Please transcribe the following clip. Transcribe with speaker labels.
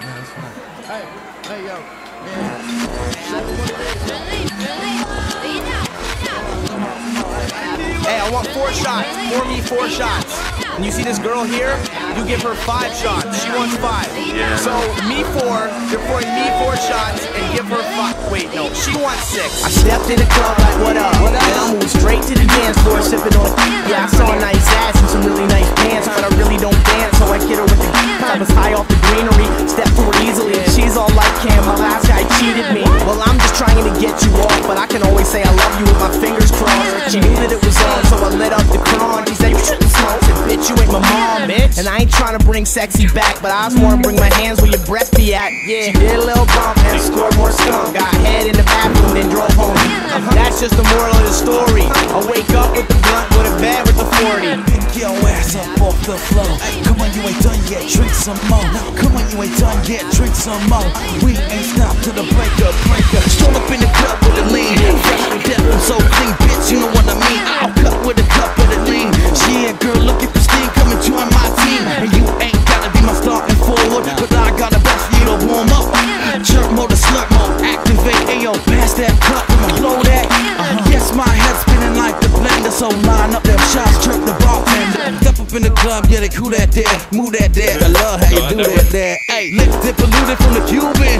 Speaker 1: Hey, hey, yo, man.
Speaker 2: Hey, I want four shots. For me, four shots. And you see this girl here? You give her five shots. She wants five. So me four, you're pouring me four shots and give her five. Wait, no, she wants six. I stepped in the club like, what up? What up? And I moved straight to the dance floor, sipping on. Yeah, I saw a nice ass and some really nice pants, but I really don't dance, so I hit her with the. I was high off cheated me. Well, I'm just trying to get you off, but I can always say I love you with my fingers crossed. She knew that it was on, so I lit up the cron. She said, You shouldn't smoke. Said, Bitch, you ain't my mom, bitch. And I ain't trying to bring sexy back, but I just wanna bring my hands where your breath be at. Yeah, she did a little bump and scored more skunk. Got head in the bathroom, then drove home. Uh-huh. That's just the moral of the story. I wake up with the blunt, go to bed with the 40.
Speaker 3: Pick your ass up off the floor. Come on, you ain't done yet, drink some more. Come on, you ain't done yet, drink some more. We ain't stopped till the break up, break up. Stroll up in the club with a lean. Fresh to death, I'm so clean, bitch, you know what I mean. I'll cut with a cup of the lean. Yeah, girl, look at Christine, come and join my team. And you ain't gotta be my starting forward, but I got a best for you to warm up. Jerk mode, slug mode, activate, ayo, pass that cup, blow that. Uh-huh. Yes, my head's spinning like the blender, so line up them shots, jerk the bartender. Step up in the club, yeah, they cool that there, move that there. I love how you do that there. Hey, lips dip polluted from the Cuban,